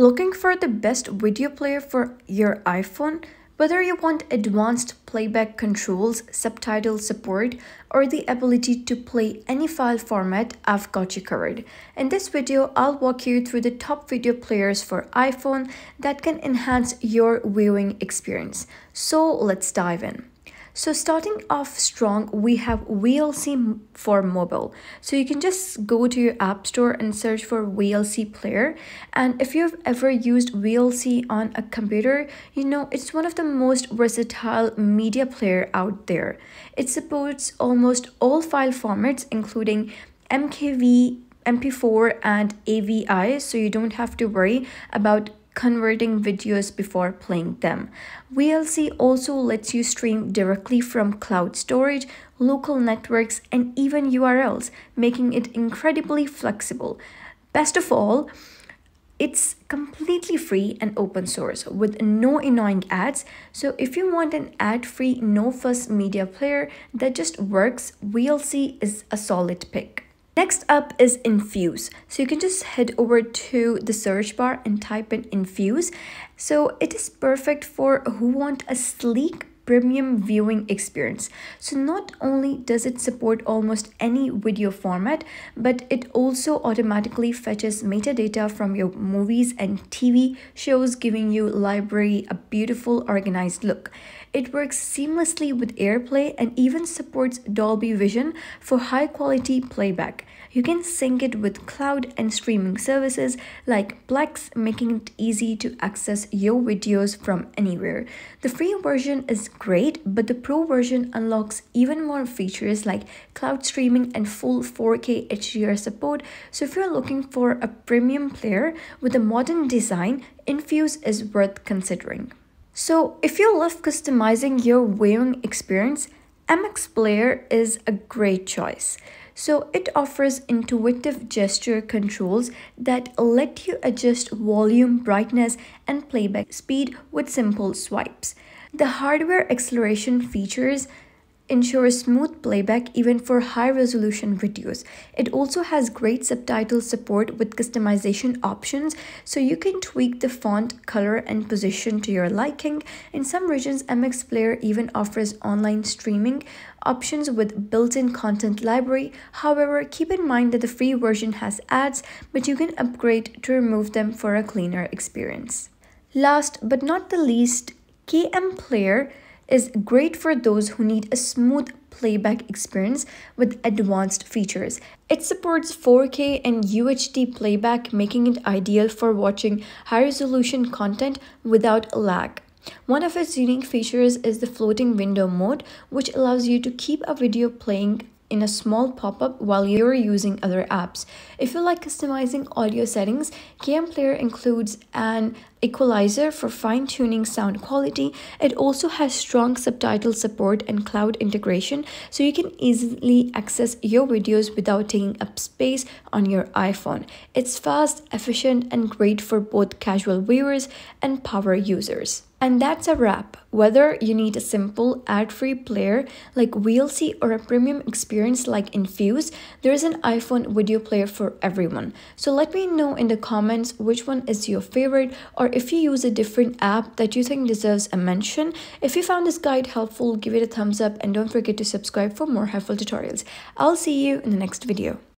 Looking for the best video player for your iPhone? Whether you want advanced playback controls, subtitle support, or the ability to play any file format, I've got you covered. In this video, I'll walk you through the top video players for iPhone that can enhance your viewing experience. So let's dive in. So starting off strong, we have VLC for mobile. So you can just go to your app store and search for VLC player. And if you've ever used VLC on a computer, you know it's one of the most versatile media player out there. It supports almost all file formats, including MKV, MP4 and AVI, so you don't have to worry about converting videos before playing them. VLC also lets you stream directly from cloud storage, local networks, and even URLs, making it incredibly flexible. Best of all, it's completely free and open source with no annoying ads. So if you want an ad-free, no-fuss media player that just works, VLC is a solid pick. Next up is Infuse. So you can just head over to the search bar and type in Infuse. So it is perfect for who want a sleek premium viewing experience. So not only does it support almost any video format, but it also automatically fetches metadata from your movies and TV shows, giving you library a beautiful organized look. It works seamlessly with AirPlay and even supports Dolby Vision for high quality playback. You can sync it with cloud and streaming services like Plex, making it easy to access your videos from anywhere. The free version is great, but the Pro version unlocks even more features like cloud streaming and full 4K HDR support. So if you're looking for a premium player with a modern design, Infuse is worth considering. So if you love customizing your viewing experience, MX Player is a great choice. So it offers intuitive gesture controls that let you adjust volume, brightness, and playback speed with simple swipes. The hardware acceleration features ensures smooth playback even for high resolution videos. It also has great subtitle support with customization options so you can tweak the font, color, and position to your liking. In some regions, MX Player even offers online streaming options with built-in content library. However, keep in mind that the free version has ads, but you can upgrade to remove them for a cleaner experience. Last but not the least, KM Player is great for those who need a smooth playback experience with advanced features. It supports 4K and UHD playback, making it ideal for watching high resolution content without lag. One of its unique features is the floating window mode, which allows you to keep a video playing in a small pop-up while you're using other apps. If you like customizing audio settings, KM Player includes an equalizer for fine-tuning sound quality. It also has strong subtitle support and cloud integration, so you can easily access your videos without taking up space on your iPhone. It's fast, efficient, and great for both casual viewers and power users. And that's a wrap. Whether you need a simple ad-free player like VLC or a premium experience like Infuse, there is an iPhone video player for everyone. So let me know in the comments which one is your favorite or if you use a different app that you think deserves a mention. If you found this guide helpful, give it a thumbs up and don't forget to subscribe for more helpful tutorials. I'll see you in the next video.